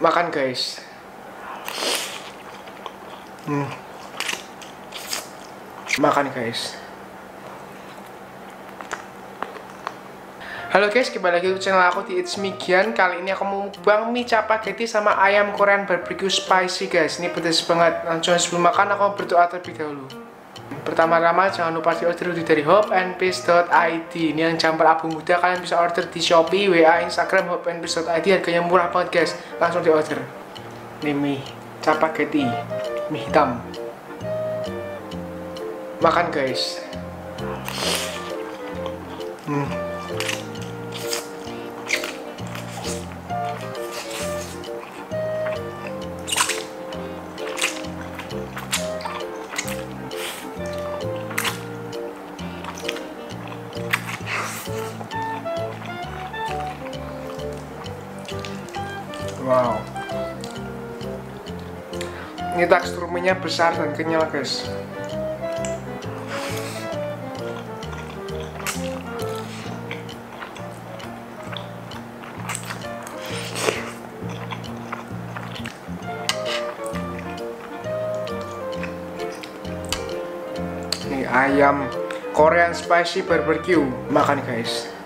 makan guys. Hmm. makan guys. Halo guys, kembali lagi ke channel aku di It's Me Gian. Kali ini aku mau mukbang mie capageti sama ayam Korean barbecue spicy guys. Ini pedas banget. Langsung sebelum makan aku berdoa terlebih dahulu Pertama-tama jangan lupa di order dari hopeandpeace.id Ini yang campur abu muda kalian bisa order di Shopee, WA, Instagram hopeandpeace.id Harganya murah banget guys. Langsung di order Ini mie capageti Mie hitam. Makan guys. Hmm Wow. Ini tekstur minyak besar dan kenyal, guys. Ini ayam Korean spicy barbecue. Makan, guys.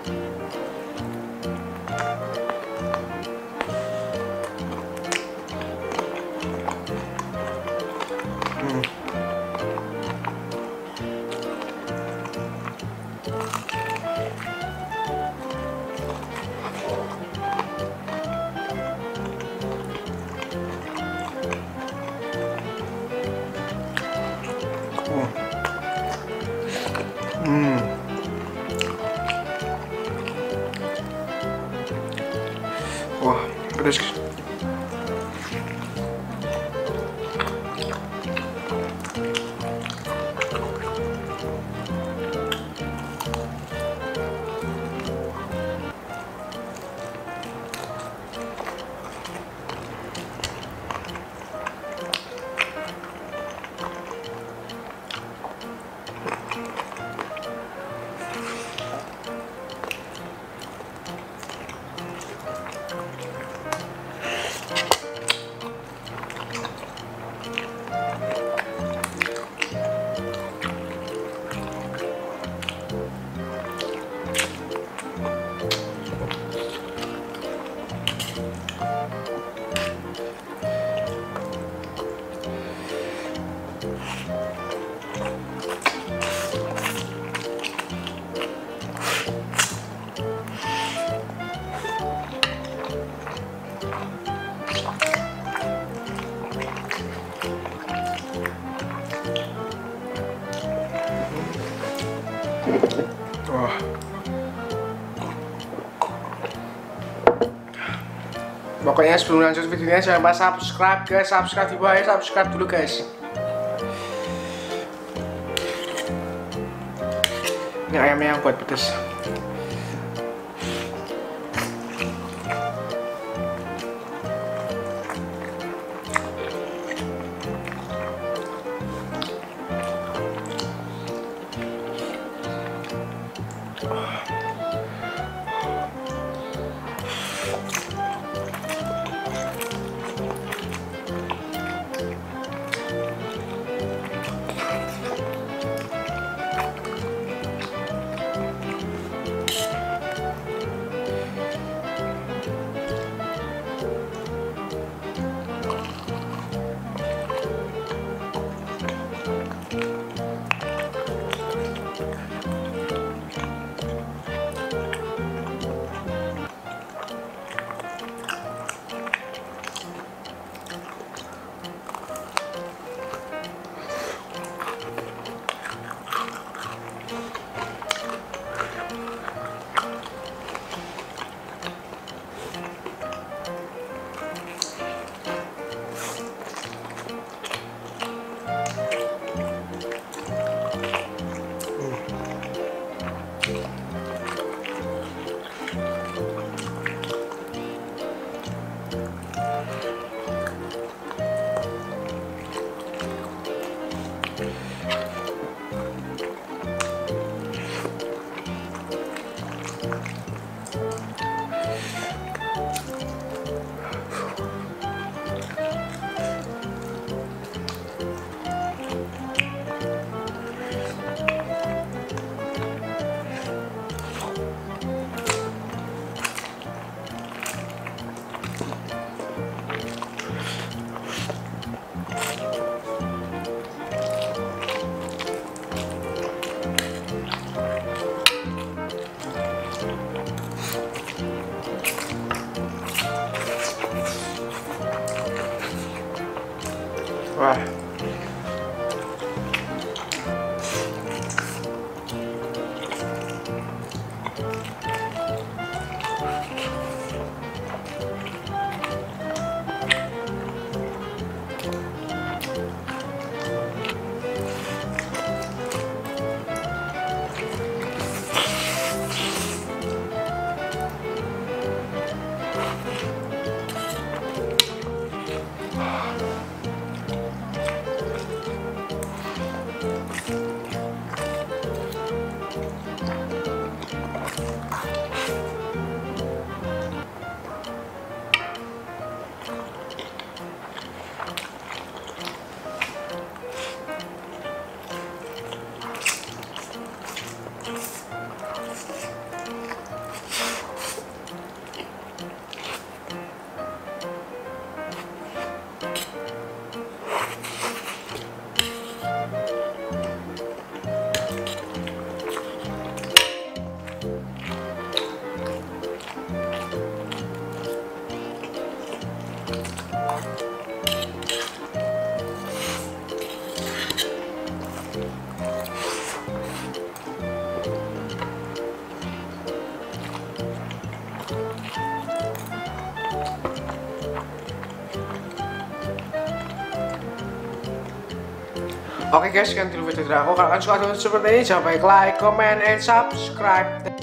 Pokoknya sebelum lanjut videonya jangan lupa subscribe guys, subscribe di bawah ya, subscribe dulu guys. Ini ayamnya yang buat pedes. Bye. Oke guys, sekian dulu video dari aku. Kalau kalian suka dengan seperti ini, jangan lupa like, comment, and subscribe.